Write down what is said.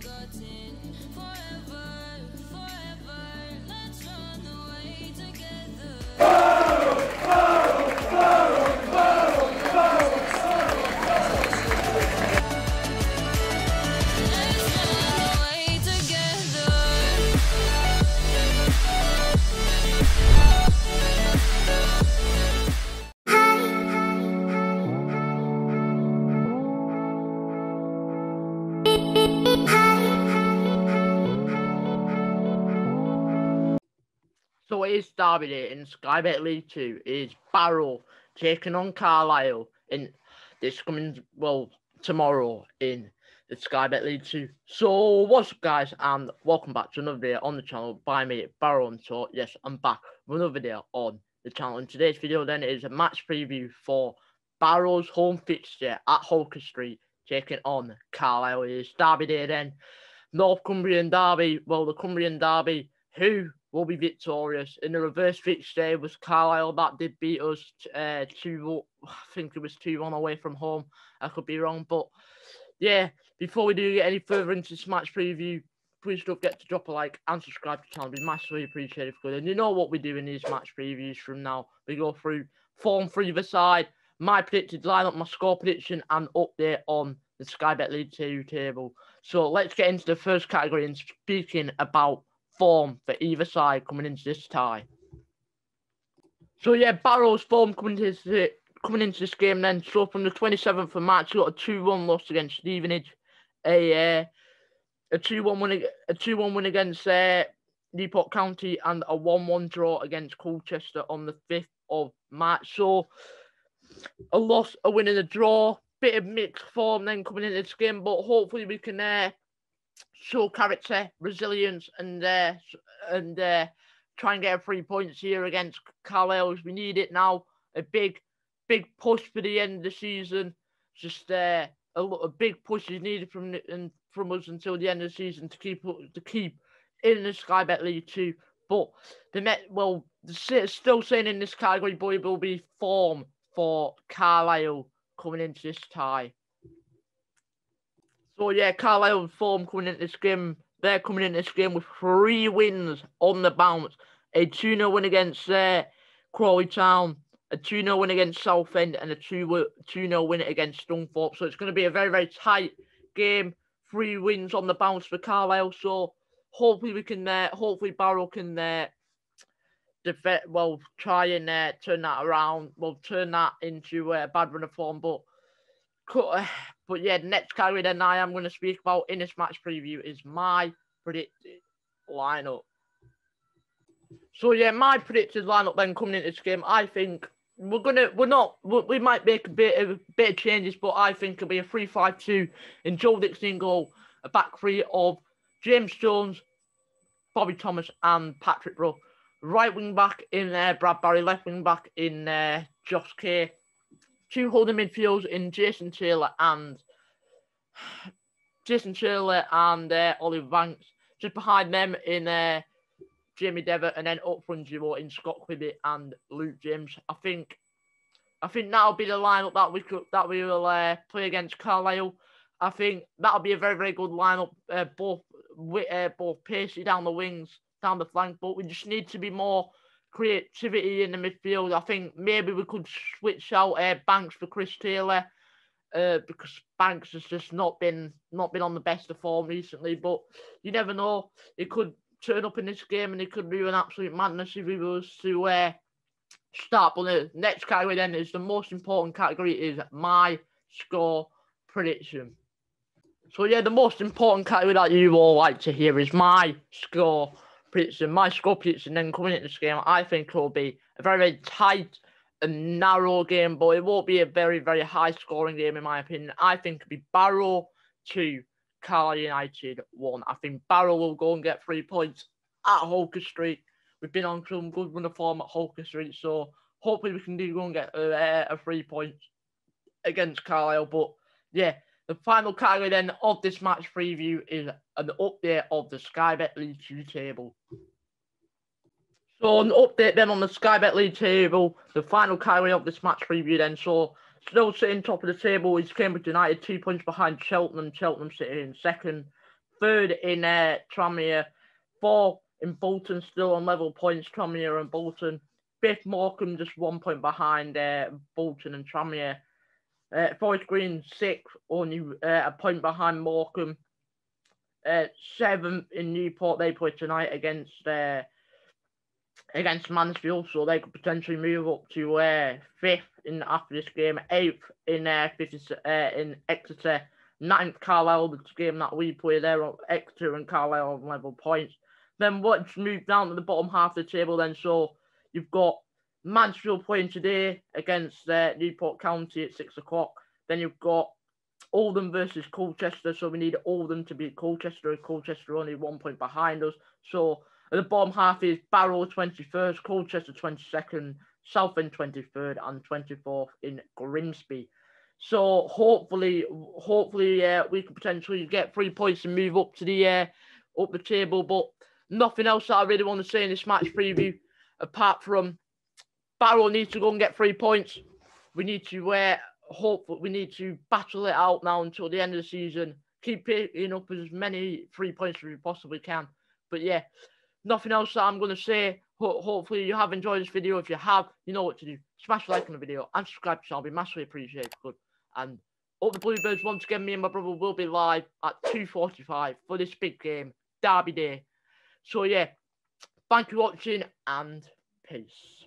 forgotten forever, is Derby Day in Sky Bet League 2. is Barrow taking on Carlisle in this coming, well, tomorrow in the Sky Bet League 2. So what's up guys and welcome back to another video on the channel by me, Barrow and so yes, I'm back with another video on the channel. And today's video then is a match preview for Barrow's home fixture at Holker Street taking on Carlisle. It is Derby Day then. North Cumbrian Derby, well the Cumbrian Derby who will be victorious. In the reverse fixture it was Carlisle that did beat us uh, 2 I think it was 2 1 away from home. I could be wrong. But yeah, before we do get any further into this match preview, please don't forget to drop a like and subscribe to the channel. Be massively appreciated. For good. And you know what we do in these match previews from now. We go through form for either side, my predicted lineup, my score prediction, and update on the Sky Bet League 2 table. So let's get into the first category and speaking about form for either side coming into this tie. So yeah, Barrow's form coming into this, coming into this game then. So from the 27th of March, we got a 2-1 loss against Stevenage, a uh, a 2-1 win, a 2-1 win against uh, Newport County, and a 1-1 draw against Colchester on the 5th of March. So a loss, a win, and a draw. Bit of mixed form then coming into this game, but hopefully we can uh, show character, resilience, and uh, and uh, try and get three points here against Carlisle. We need it now. A big, big push for the end of the season. Just uh, a, a big push is needed from and from us until the end of the season to keep to keep in the Sky Bet League two. But the Met, well, still saying in this category, boy, will be form for Carlisle coming into this tie. So yeah, Carlisle form coming into this game. They're coming into this game with three wins on the bounce. A 2 0 win against uh, Crawley Town, a 2 0 win against Southend, and a 2 0 win against Scunthorpe. So it's going to be a very, very tight game. Three wins on the bounce for Carlisle. So hopefully we can, uh, hopefully Barrow can, uh, well, try and uh, turn that around. Well, turn that into a bad run of form. But cut, but yeah, next category then I am going to speak about in this match preview is my predicted lineup. So yeah, my predicted lineup then coming into this game, I think we're gonna we're not we, might make a bit of bit of changes, but I think it'll be a three-five-two in Joe Dixon goal, a back three of James Jones, Bobby Thomas, and Patrick Brook. Right wing back in there, Brad Barry, left wing back in there, Josh Kay, two holding midfields in Jason Taylor and Jason Taylor and uh, Oliver Banks. Just behind them in uh, Jamie Devitt, and then up front duo in Scott Quigley and Luke James. I think, I think that'll be the lineup that we could that we will uh, play against Carlisle. I think that'll be a very very good lineup. Uh, both wi- uh, both pacey down the wings, down the flank, but we just need to be more creativity in the midfield. I think maybe we could switch out uh, Banks for Chris Taylor. Uh, because Banks has just not been not been on the best of form recently, but you never know. He could turn up in this game and he could do an absolute madness if he was to uh, start. But the next category then is the most important category is my score prediction. So yeah, the most important category that you all like to hear is my score prediction. My score prediction then coming into this game, I think it will be a very, very tight and narrow game, but it won't be a very, very high scoring game in my opinion. I think it'll be Barrow two, Carlisle United one. I think Barrow will go and get three points at Holker Street. We've been on some good run of form at Holker Street, so hopefully we can do go and get a, a three points against Carlisle. But yeah, the final category then of this match preview is an update of the Sky Bet League 2 table. So an update then on the Sky Bet League table, the final category of this match preview then. So still sitting top of the table is Cambridge United, two points behind Cheltenham. Cheltenham sitting in second. third in uh, Tranmere, four in Bolton, still on level points, Tranmere and Bolton. Fifth, Morecambe, just one point behind uh, Bolton and Tranmere. Uh, Forest Green, sixth, only uh, a point behind Morecambe. Uh, seventh in Newport, they play tonight against uh, against Mansfield, so they could potentially move up to uh, fifth in after this game. Eighth in uh, fifth is, uh, in Exeter. Ninth Carlisle, the game that we play there, Exeter and Carlisle on level points. Then let's move down to the bottom half of the table. Then so you've got Mansfield playing today against uh, Newport County at six o'clock. Then you've got Oldham versus Colchester. So we need Oldham to beat Colchester. Colchester only one point behind us. So at the bottom half is Barrow 21st, Colchester 22nd, Southend 23rd, and 24th in Grimsby. So hopefully, hopefully, uh, we could potentially get three points and move up to the uh, up the table. But nothing else that I really want to say in this match preview, apart from Barrow needs to go and get three points. We need to uh, hope we need to battle it out now until the end of the season. Keep picking up as many three points as we possibly can. But yeah, nothing else that I'm going to say. Ho- hopefully you have enjoyed this video. If you have, you know what to do. Smash like on the video and subscribe the channel. Be massively appreciated. Good. And up the Bluebirds once again. Me and my brother will be live at 2:45 for this big game, Derby Day. So yeah, thank you for watching and peace.